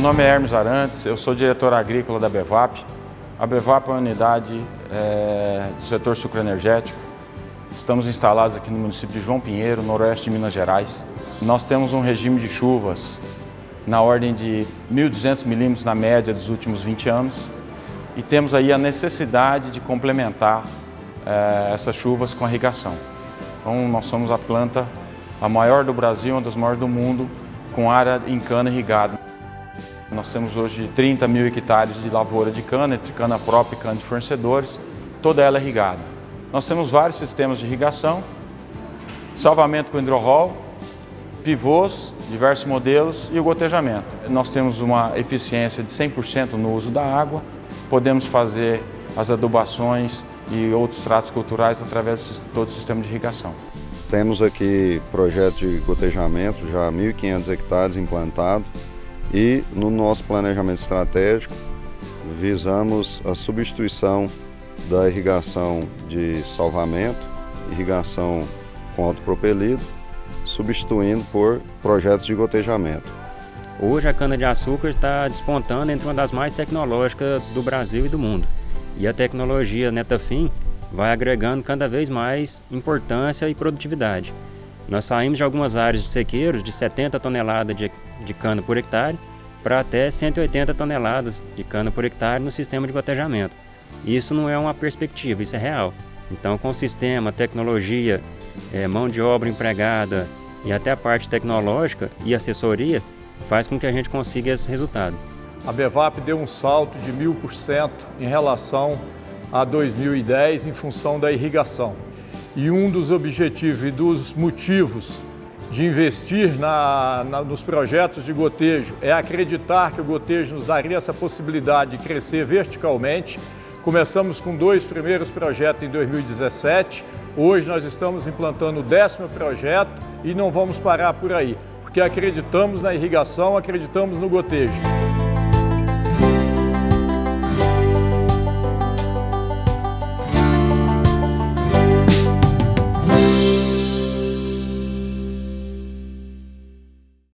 nome é Hermes Arantes, eu sou diretor agrícola da Bevap. A Bevap é uma unidade é, do setor sucroenergético. Estamos instalados aqui no município de João Pinheiro, noroeste de Minas Gerais. Nós temos um regime de chuvas na ordem de 1.200 milímetros na média dos últimos 20 anos e temos aí a necessidade de complementar é, essas chuvas com irrigação. Então nós somos a planta a maior do Brasil, uma das maiores do mundo, com área em cana irrigada. Nós temos hoje 30 mil hectares de lavoura de cana, entre cana própria e cana de fornecedores, toda ela irrigada. Nós temos vários sistemas de irrigação, salvamento com hidrorol, pivôs, diversos modelos e o gotejamento. Nós temos uma eficiência de 100% no uso da água, podemos fazer as adubações e outros tratos culturais através de todo o sistema de irrigação. Temos aqui projeto de gotejamento, já 1.500 hectares implantados e no nosso planejamento estratégico visamos a substituição da irrigação de salvamento, irrigação com autopropelido, substituindo por projetos de gotejamento. Hoje a cana-de-açúcar está despontando entre uma das mais tecnológicas do Brasil e do mundo. E a tecnologia Netafim vai agregando cada vez mais importância e produtividade. Nós saímos de algumas áreas de sequeiros de 70 toneladas de, de cana por hectare para até 180 toneladas de cana por hectare no sistema de gotejamento. Isso não é uma perspectiva, isso é real. Então, com o sistema, tecnologia, é, mão de obra empregada e até a parte tecnológica e assessoria, faz com que a gente consiga esse resultado. A Bevap deu um salto de mil por cento em relação a 2010 em função da irrigação. E um dos objetivos e dos motivos de investir na, na, nos projetos de gotejo é acreditar que o gotejo nos daria essa possibilidade de crescer verticalmente. Começamos com dois primeiros projetos em 2017, hoje nós estamos implantando o décimo projeto e não vamos parar por aí, porque acreditamos na irrigação, acreditamos no gotejo.